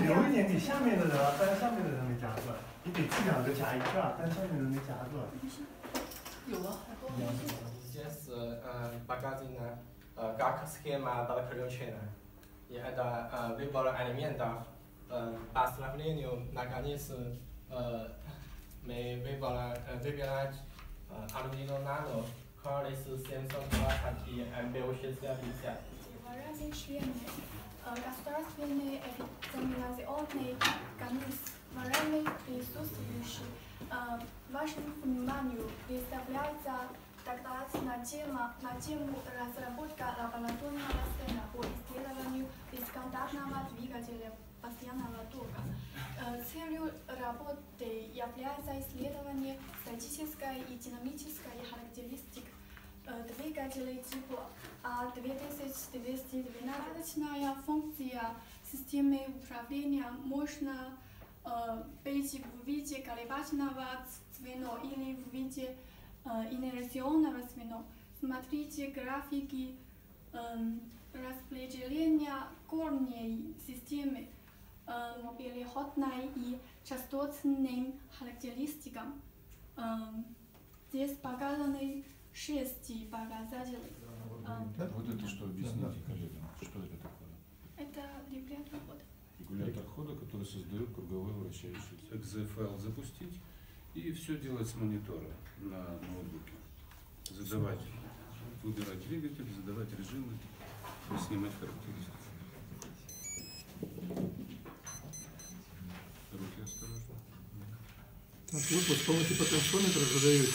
留一点给下面的人，但下面的人没夹住。你给这两个夹一个，但下面的人没夹住。有啊，还多。也是，呃，八嘎子呢，呃，嘎克斯克嘛，打了扣留圈呢，也还打，呃，微博了安里面的，呃，巴斯拉夫列牛，那嘎你是，呃，没微博了，呃，这边呢，呃，阿鲁尼诺纳诺，考虑是先生，他他的 MBO 学校底下。我让先吃点。Комиссии во время присутствующие вашему вниманию представляется докладная тема на тему разработка лабораторного сцена по исследованию бесконтактного двигателя постоянного тока. Целью работы является исследование статической и динамической характеристик двигателей типа А2212 функция системы управления можно э, быть в виде колебательного звена или в виде э, инерционного звена. Смотрите графики эм, распределения корней системы э, переходной и частотным характеристикам. Эм, Здесь показаны шесть показателей. Эм, Вот это что, объясните коллегам, что это такое? Это. Регулятор хода, который создает круговой вращающийся. XFL запустить и все делать с монитора на ноутбуке. Задавать, выбирать двигатель, задавать режимы, и снимать характеристики. Руки осторожно. Вот вы с помощью потенциометра задаете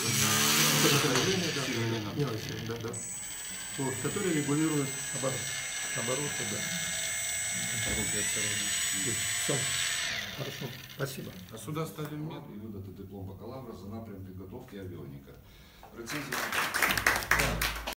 напряжение, да, Сильно не очень, да, да. Вот, который регулирует оборот. Обороты, да. Руки осторожно. Все. Хорошо. Спасибо. А сюда ставим мед. І видати диплом бакалавра за напрям підготовки авіоніка. Рецензія